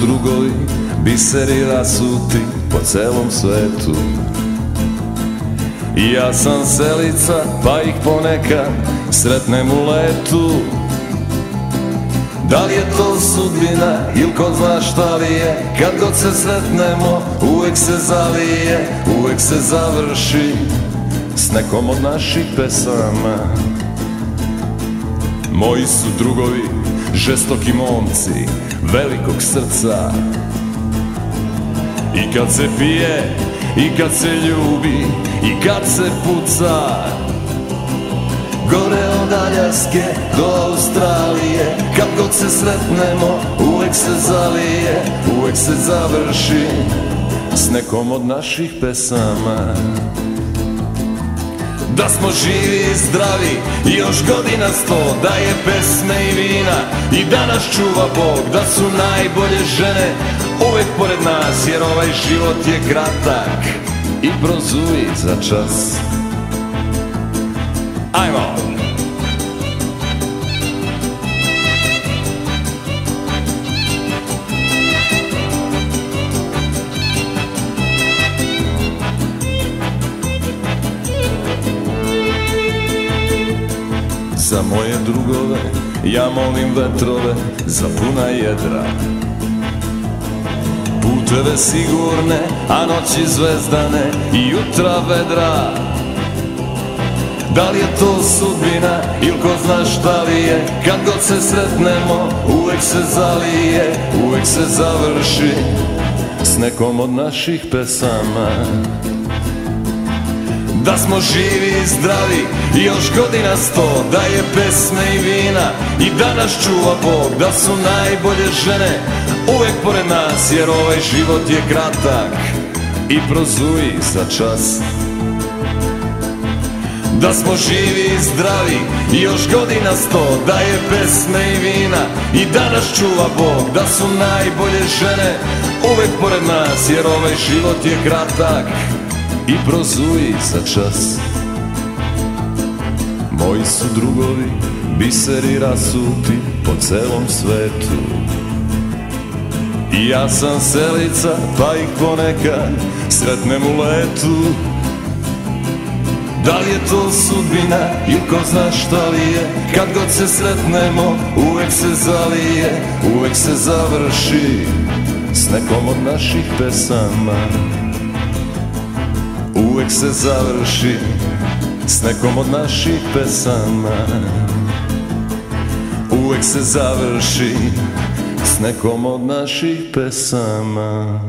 drugovi, biseri rasuti po celom svetu. Ja sam selica, pa ih ponekad sretnem u letu. Da li je to sudbina ili ko zna šta li je? Kad god se sretnemo uvek se zalije Uvek se završi s nekom od naših pesama. Moji su drugovi, žestoki momci, velikog srca. I kad se pije, i kad se ljubi, i kad se puca Gore od Aljaske do Australije. Kad god se sretnemo uvek se zalije Uvek se završi s nekom od naših pesama da smo živi i zdravi i još godina sto Da je pesme i vina i da nas čuva Bog Da su najbolje žene uvek pored nas Jer ovaj život je kratak i prozuji za čas Ajmo! Za moje drugove ja molim vetrove za puna jedra. Puteve sigurne, a noći zvezdane i jutra vedra. Da li je to sudbina ili ko zna šta li je? Kad god se sretnemo uvek se zalije Uvek se završi s nekom od naših pesama da smo živi i zdravi još godina sto Da je pesme i vina. I da nas čuva Bog Da su najbolje žene uvek pored nas Jer ovaj život je kratak. I prozuji za čas. Da smo živi i zdravi i još godina sto Da je pesme i vina. I da nas čuva Bog Da su najbolje žene uvek pored nas Jer ovaj život je kratak i prozuji za čas. Moji su drugovi biseri rasuti po celom svetu. I ja sam selica pa ih ponekad sretnem u letu. Da li je to sudbina ili ko zna šta li je? Kad god se sretnemo uvek se zalije Uvek se završi s nekom od naših pesama uvek se završi s nekom od naših pesama. Uvek se završi s nekom od naših pesama